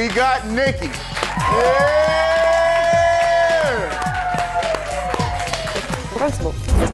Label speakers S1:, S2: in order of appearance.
S1: We got Nikki. Yeah.
S2: Principal.